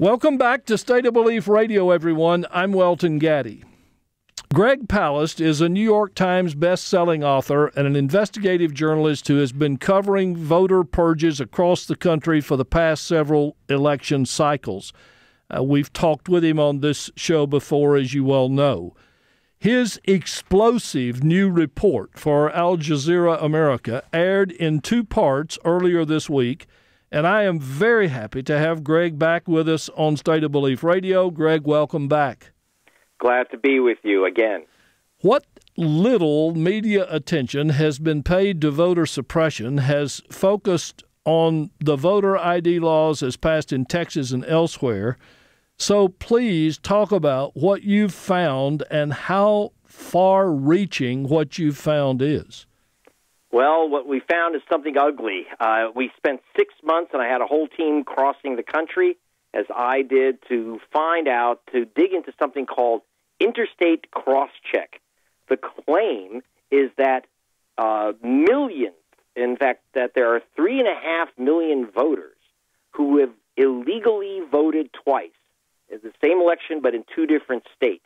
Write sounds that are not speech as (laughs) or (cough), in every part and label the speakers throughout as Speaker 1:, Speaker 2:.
Speaker 1: Welcome back to State of Belief Radio, everyone. I'm Welton Gaddy. Greg Palast is a New York Times best-selling author and an investigative journalist who has been covering voter purges across the country for the past several election cycles. Uh, we've talked with him on this show before, as you well know. His explosive new report for Al Jazeera America aired in two parts earlier this week – and I am very happy to have Greg back with us on State of Belief Radio. Greg, welcome back.
Speaker 2: Glad to be with you again.
Speaker 1: What little media attention has been paid to voter suppression has focused on the voter ID laws as passed in Texas and elsewhere. So please talk about what you've found and how far reaching what you've found is.
Speaker 2: Well, what we found is something ugly. Uh, we spent six months, and I had a whole team crossing the country, as I did, to find out, to dig into something called interstate cross check. The claim is that uh, millions, in fact, that there are three and a half million voters who have illegally voted twice in the same election, but in two different states.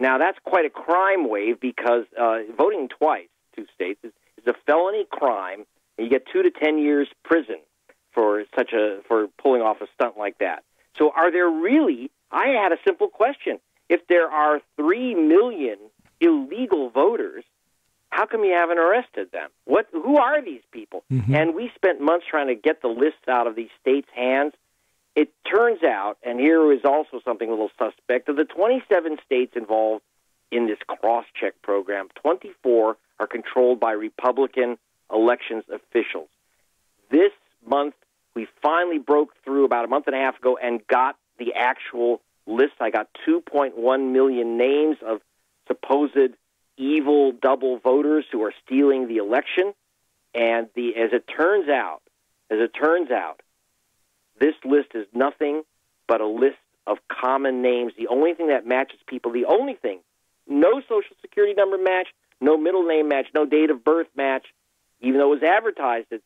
Speaker 2: Now, that's quite a crime wave because uh, voting twice, two states, is is a felony crime, and you get two to ten years prison for such a for pulling off a stunt like that. So, are there really? I had a simple question: If there are three million illegal voters, how come you haven't arrested them? What? Who are these people? Mm-hmm. And we spent months trying to get the lists out of these states' hands. It turns out, and here is also something a little suspect: of the 27 states involved in this cross-check program, 24 are controlled by Republican elections officials. This month, we finally broke through about a month and a half ago and got the actual list. I got 2.1 million names of supposed evil double voters who are stealing the election. And the, as it turns out, as it turns out, this list is nothing but a list of common names. The only thing that matches people, the only thing, no social security number match, no middle name match, no date of birth match, even though it was advertised as,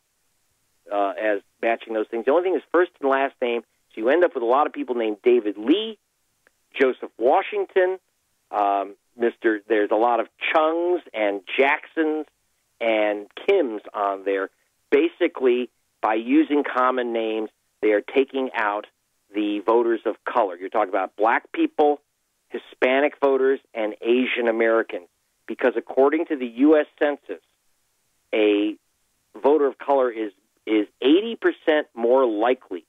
Speaker 2: uh, as matching those things. The only thing is first and last name. So you end up with a lot of people named David Lee, Joseph Washington, um, Mr. There's a lot of Chungs and Jacksons and Kims on there. Basically, by using common names, they are taking out the voters of color. You're talking about black people, Hispanic voters, and Asian Americans because according to the U.S. Census, a voter of color is is 80% more likely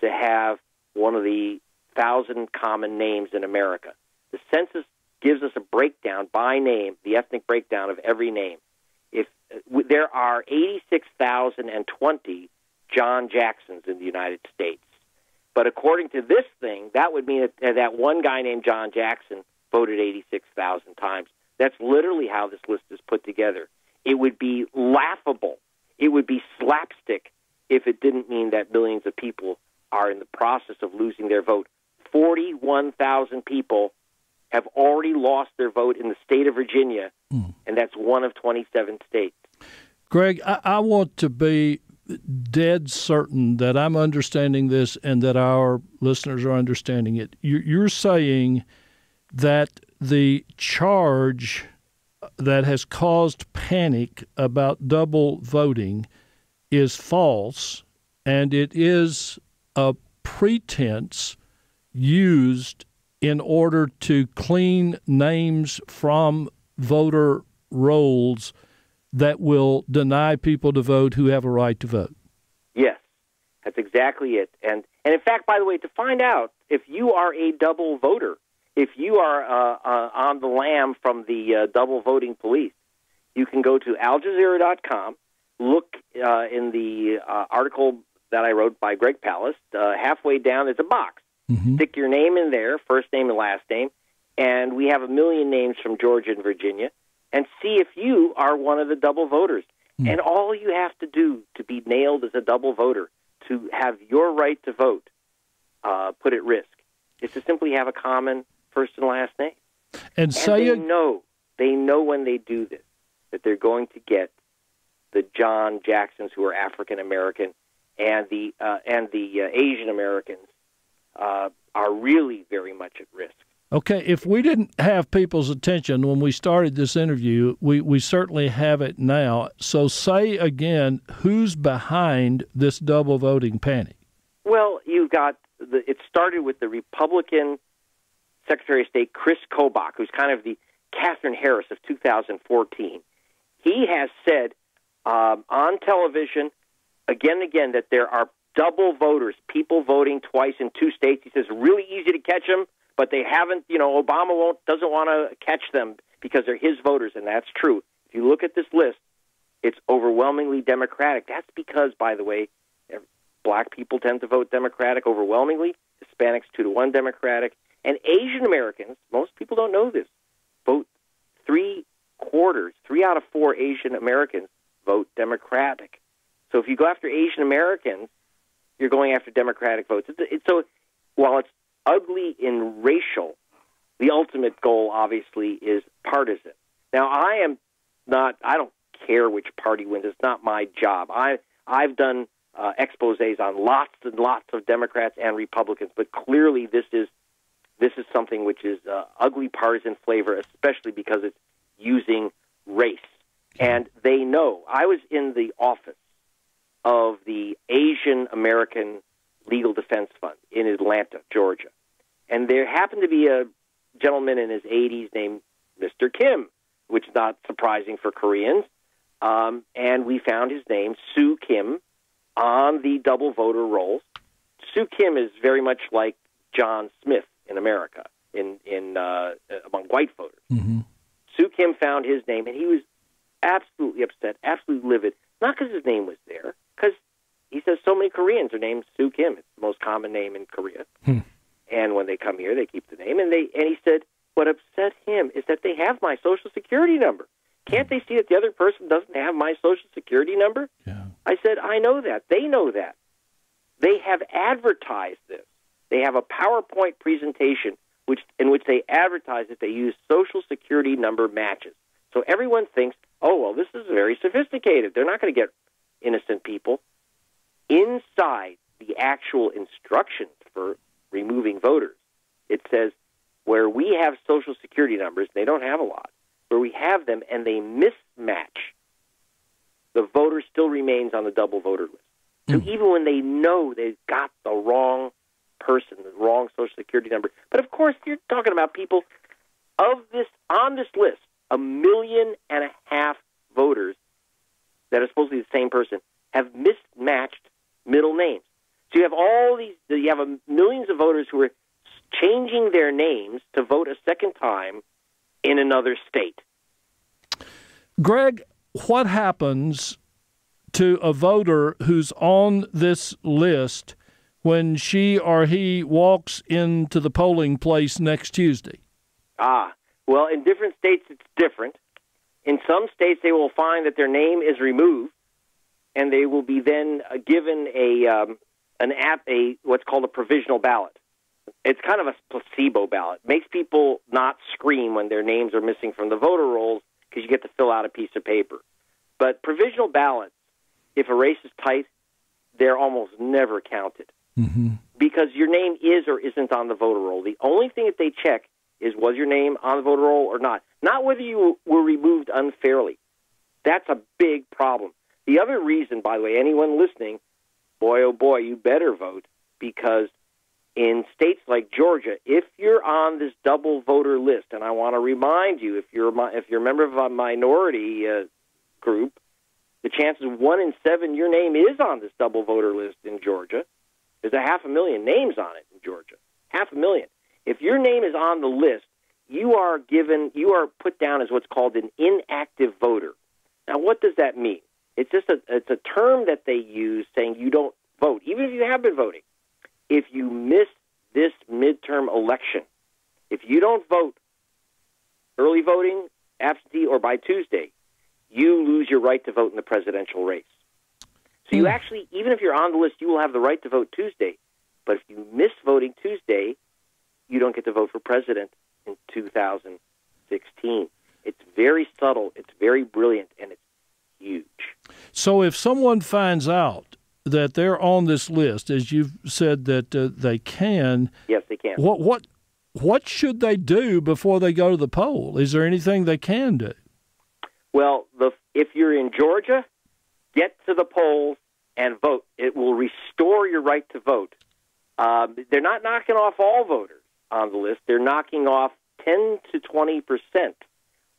Speaker 2: to have one of the thousand common names in America. The census gives us a breakdown by name, the ethnic breakdown of every name. If there are 86,020 John Jacksons in the United States, but according to this thing, that would mean that, that one guy named John Jackson voted 86,000 times. That's literally how this list is put together. It would be laughable. It would be slapstick if it didn't mean that millions of people are in the process of losing their vote. 41,000 people have already lost their vote in the state of Virginia, mm. and that's one of 27 states.
Speaker 1: Greg, I, I want to be dead certain that I'm understanding this and that our listeners are understanding it. You're saying that the charge that has caused panic about double voting is false, and it is a pretense used in order to clean names from voter rolls that will deny people to vote who have a right to vote.
Speaker 2: Yes, that's exactly it. And and in fact, by the way, to find out if you are a double voter, if you are uh, uh, on the lam from the uh, double voting police, you can go to aljazeera.com, look uh, in the uh, article that I wrote by Greg Palast. Uh, halfway down, there's a box. Mm-hmm. Stick your name in there, first name and last name, and we have a million names from Georgia and Virginia, and see if you are one of the double voters. Mm. And all you have to do to be nailed as a double voter, to have your right to vote put at risk, is to simply have a common first and last name.
Speaker 1: And,
Speaker 2: and they know they know when they do this that they're going to get the John Jacksons who are African American and the uh, and the uh, Asian Americans uh, are really very much at risk.
Speaker 1: Okay, if we didn't have people's attention when we started this interview, we, we certainly have it now. So, say again, who's behind this double voting panic?
Speaker 2: Well, you've got the, it started with the Republican Secretary of State Chris Kobach, who's kind of the Katherine Harris of 2014. He has said um, on television again and again that there are double voters, people voting twice in two states. He says really easy to catch them but they haven't. You know, Obama won't doesn't want to catch them because they're his voters, and that's true. If you look at this list, it's overwhelmingly Democratic. That's because, by the way, black people tend to vote Democratic overwhelmingly. Hispanics two to one Democratic, and Asian Americans. Most people don't know this. Vote three quarters, three out of four Asian Americans vote Democratic. So if you go after Asian Americans, you're going after Democratic votes. It's, it's, so while it's ugly in racial, the ultimate goal obviously is partisan. Now, I am not. I don't care which party wins. It's not my job. I I've done uh, exposés on lots and lots of Democrats and Republicans, but clearly this is this is something which is uh, ugly partisan flavor, especially because it's using race. And they know. I was in the office of the Asian American Legal Defense Fund in Atlanta, Georgia. And there happened to be a gentleman in his 80s named Mr. Kim, which is not surprising for Koreans. Um, and we found his name, Soo Kim, on the double voter rolls. Soo Kim is very much like John Smith in America, in in uh, among white voters. Mm-hmm. Soo Kim found his name, and he was absolutely upset, absolutely livid. Not because his name was there, because he says so many Koreans are named Soo Kim. It's the most common name in Korea. Hmm. And when they come here, they keep the name. And they and he said, what upset him is that they have my social security number. Can't they see that the other person doesn't have my social security number? Yeah. I said, I know that. They know that. They have advertised this. They have a PowerPoint presentation which in which they advertise that they use social security number matches. So everyone thinks, oh well, this is very sophisticated. They're not going to get innocent people. Inside the actual instructions for removing voters. It says where we have social security numbers, they don't have a lot, where we have them and they mismatch, the voter still remains on the double voter list. So mm. even when they know they've got the wrong person, the wrong social security number, but of course you're talking about people of this on this list, a million and a half voters that are supposed to be the same person have mismatched middle names. So you have all these, you have millions of voters who are changing their names to vote a second time in another state.
Speaker 1: Greg, what happens to a voter who's on this list when she or he walks into the polling place next Tuesday?
Speaker 2: Ah, well, in different states it's different. In some states, they will find that their name is removed, and they will be then uh, given a um, an app a what's called a provisional ballot. It's kind of a placebo ballot. It makes people not scream when their names are missing from the voter rolls because you get to fill out a piece of paper. But provisional ballots, if a race is tight, they're almost never counted mm-hmm. because your name is or isn't on the voter roll. The only thing that they check is was your name on the voter roll or not, not whether you were removed unfairly. That's a big problem. The other reason, by the way, anyone listening boy, oh boy, you better vote because in states like Georgia, if you're on this double voter list, and I want to remind you, if you're if you're a member of a minority uh, group, the chances one in seven your name is on this double voter list in Georgia. There's a half a million names on it in Georgia, half a million. If your name is on the list, you are given, you are put down as what's called an inactive voter. Now, what does that mean? It's just a it's a term that they use saying you don't vote, even if you have been voting. If you miss this midterm election, if you don't vote early voting, absentee, or by Tuesday, you lose your right to vote in the presidential race. So you hmm. actually, even if you're on the list, you will have the right to vote Tuesday. But if you miss voting Tuesday, you don't get to vote for president in 2016. It's very subtle, it's very brilliant, and it's huge.
Speaker 1: So if someone finds out that they're on this list, as you've said that uh, they can.
Speaker 2: Yes, they can.
Speaker 1: What what what should they do before they go to the poll? Is there anything they can do?
Speaker 2: Well, the, if you're in Georgia, get to the polls and vote. It will restore your right to vote. Um, they're not knocking off all voters on the list. They're knocking off 10 to 20 percent,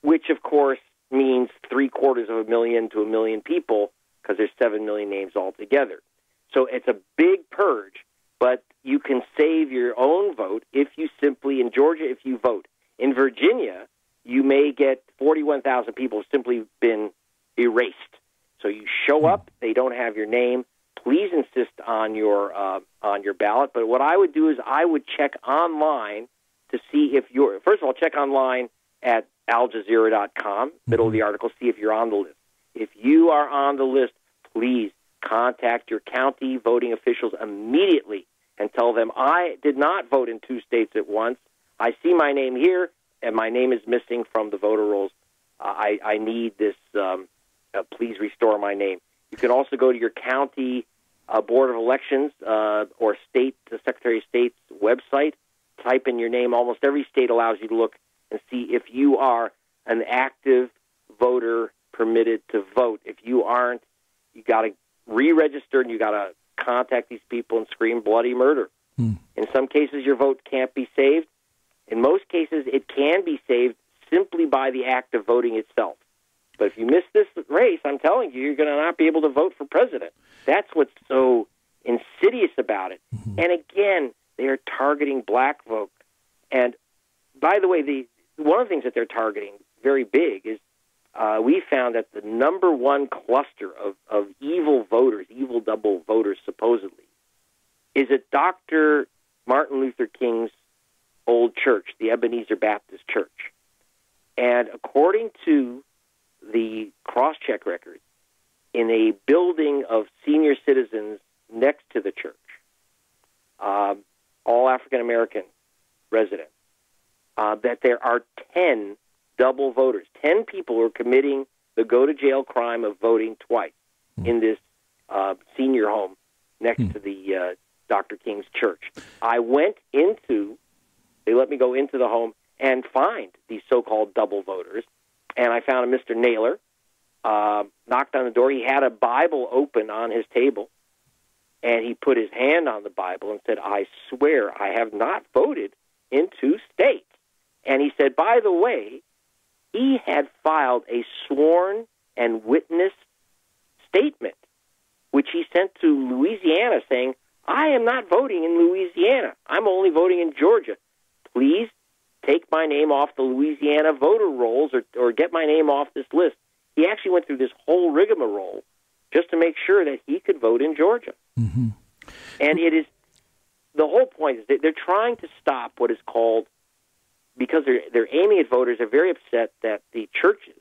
Speaker 2: which of course means three quarters of a million to a million people because there's 7 million names altogether. So it's a big purge, but you can save your own vote if you simply, in Georgia, if you vote. In Virginia, you may get 41,000 people have simply been erased. So you show up, they don't have your name. Please insist on your uh, on your ballot. But what I would do is I would check online to see if you're. First of all, check online at aljazeera.com, middle of the article, see if you're on the list. If you are on the list, please contact your county voting officials immediately and tell them I did not vote in two states at once. I see my name here, and my name is missing from the voter rolls. Uh, I, I need this. Um, uh, please restore my name. You can also go to your county uh, board of elections uh, or state the Secretary of State's website. Type in your name. Almost every state allows you to look and see if you are an active voter permitted to vote. If you aren't, you got to re-register and you got to contact these people and scream bloody murder.
Speaker 1: Hmm.
Speaker 2: In some cases, your vote can't be saved. In most cases, it can be saved simply by the act of voting itself. But if you miss this race, I'm telling you, you're going to not be able to vote for president. That's what's so insidious about it.
Speaker 1: Mm-hmm.
Speaker 2: And again, they are targeting black vote. And by the way, the one of the things that they're targeting very big is uh, we found that the number one cluster of, of evil voters, evil double voters, supposedly, is at Dr. Martin Luther King's old church, the Ebenezer Baptist Church. And according to the cross check records, in a building of senior citizens next to the church, um, all African American residents, uh, that there are 10 double voters. 10 people are committing the go to jail crime of voting twice in this uh, senior home next to the uh, Dr. King's church. I went into, they let me go into the home and find these so called double voters. And I found a Mr. Naylor, uh, knocked on the door. He had a Bible open on his table. And he put his hand on the Bible and said, I swear I have not voted in two states. And he said, by the way, he had filed a sworn and witnessed statement, which he sent to Louisiana saying, I am not voting in Louisiana. I'm only voting in Georgia. Please take my name off the Louisiana voter rolls or, or get my name off this list. He actually went through this whole rigmarole just to make sure that he could vote in Georgia.
Speaker 1: Mm-hmm.
Speaker 2: And it is the whole point is that they're trying to stop what is called because they're they're aiming at voters. They're very upset that the churches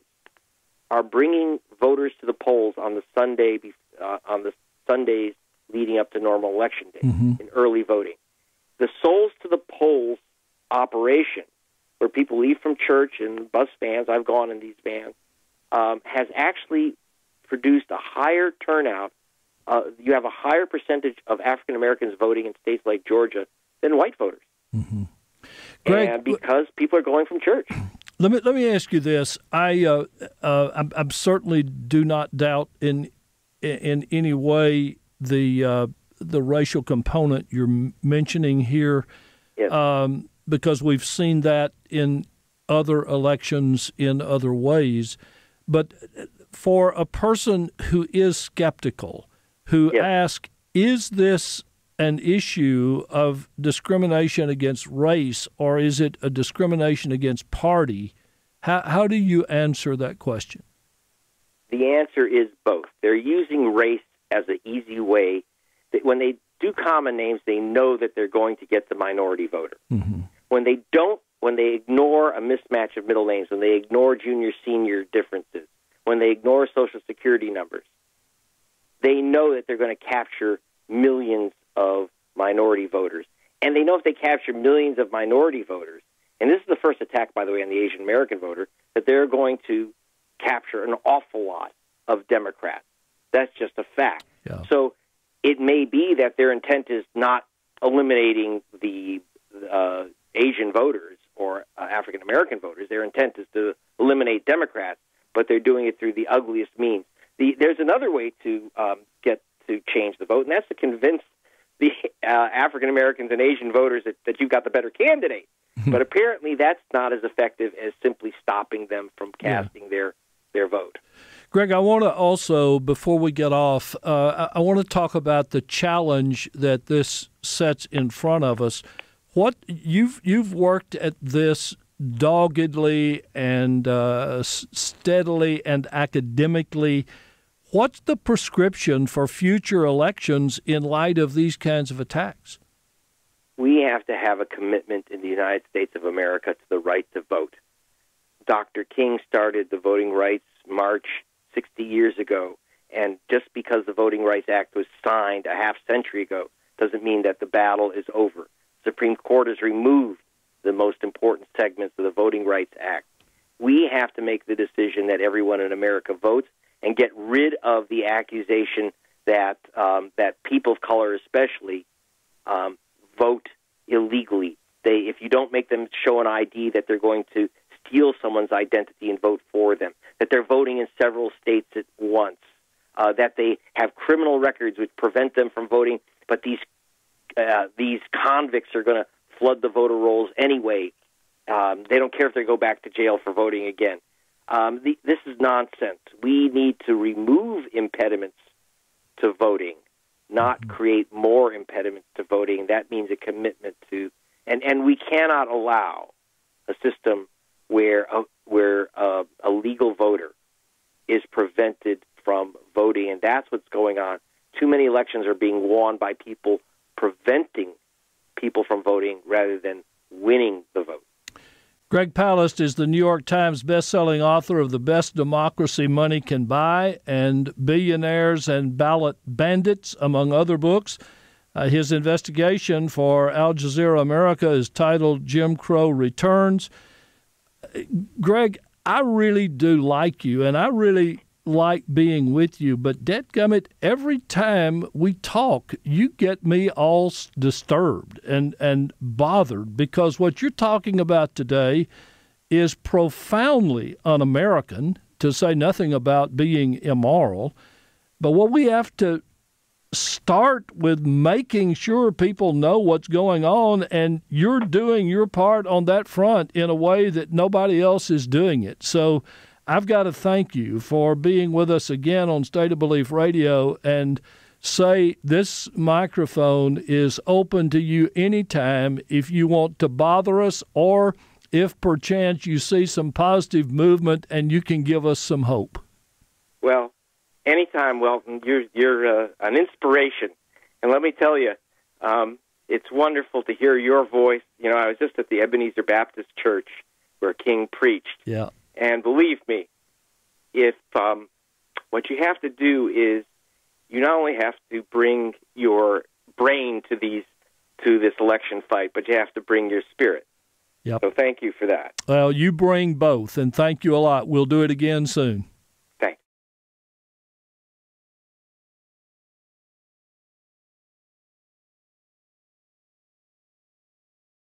Speaker 2: are bringing voters to the polls on the Sunday uh, on the Sundays leading up to normal election day
Speaker 1: Mm-hmm.
Speaker 2: in early voting. The souls to the polls operation, where people leave from church and bus vans. I've gone in these vans. Um, has actually produced a higher turnout. Uh, you have a higher percentage of African Americans voting in states like Georgia than white voters.
Speaker 1: Mm-hmm. Greg,
Speaker 2: and because people are going from church.
Speaker 1: Let me let me ask you this. I uh, uh, I, I certainly do not doubt in in any way the uh, the racial component you're mentioning here,
Speaker 2: Yes.
Speaker 1: um, because we've seen that in other elections in other ways. But for a person who is skeptical, who
Speaker 2: Yes.
Speaker 1: asks, "Is this an issue of discrimination against race or is it a discrimination against party? How, how do you answer that question?
Speaker 2: The answer is both. They're using race as an easy way. That when they do common names, they know that they're going to get the minority voter.
Speaker 1: Mm-hmm.
Speaker 2: When they don't, when they ignore a mismatch of middle names, when they ignore junior senior differences, when they ignore social security numbers, they know that they're going to capture millions of minority voters. And they know if they capture millions of minority voters, and this is the first attack, by the way, on the Asian American voter, that they're going to capture an awful lot of Democrats. That's just a fact.
Speaker 1: Yeah.
Speaker 2: So it may be that their intent is not eliminating the uh, Asian voters or uh, African American voters. Their intent is to eliminate Democrats, but they're doing it through the ugliest means. The, there's another way to um, get to change the vote, and that's to convince the uh, African Americans and Asian voters that, that you've got the better candidate. (laughs) but apparently, that's not as effective as simply stopping them from casting yeah. their their vote.
Speaker 1: Greg, I want to also, before we get off, uh, I want to talk about the challenge that this sets in front of us. What you've you've worked at this doggedly and uh, steadily and academically. What's the prescription for future elections in light of these kinds of attacks?
Speaker 2: We have to have a commitment in the United States of America to the right to vote. Dr. King started the Voting Rights March 60 years ago, and just because the Voting Rights Act was signed a half century ago doesn't mean that the battle is over. The Supreme Court has removed the most important segments of the Voting Rights Act. We have to make the decision that everyone in America votes and get rid of the accusation that um, that people of color, especially, um, vote illegally. They, if you don't make them show an ID, that they're going to steal someone's identity and vote for them. That they're voting in several states at once. Uh, that they have criminal records which prevent them from voting, but these uh, these convicts are going to flood the voter rolls anyway. Um, they don't care if they go back to jail for voting again. Um, the, this is nonsense. We need to remove impediments to voting, not mm-hmm. create more impediments to voting. That means a commitment to, and, and we cannot allow a system where a, where a, a legal voter is prevented from voting, and that's what's going on. Too many elections are being won by people preventing people from voting rather than winning the vote.
Speaker 1: Greg Palast is the New York Times bestselling author of The Best Democracy Money Can Buy and Billionaires and Ballot Bandits, among other books. Uh, his investigation for Al Jazeera America is titled Jim Crow Returns. Greg, I really do like you, and I really like being with you, but dead Gummit, every time we talk, you get me all disturbed and, and bothered because what you're talking about today is profoundly un American, to say nothing about being immoral. But what we have to start with making sure people know what's going on, and you're doing your part on that front in a way that nobody else is doing it. So, I've got to thank you for being with us again on State of Belief Radio and say this microphone is open to you anytime if you want to bother us or if perchance you see some positive movement and you can give us some hope.
Speaker 2: Well, anytime, Welton. You're, you're uh, an inspiration. And let me tell you, um, it's wonderful to hear your voice. You know, I was just at the Ebenezer Baptist Church where King preached.
Speaker 1: Yeah.
Speaker 2: And believe me, if um, what you have to do is you not only have to bring your brain to these to this election fight, but you have to bring your spirit.
Speaker 1: Yep.
Speaker 2: So thank you for that.
Speaker 1: Well, you bring both, and thank you a lot. We'll do it again soon.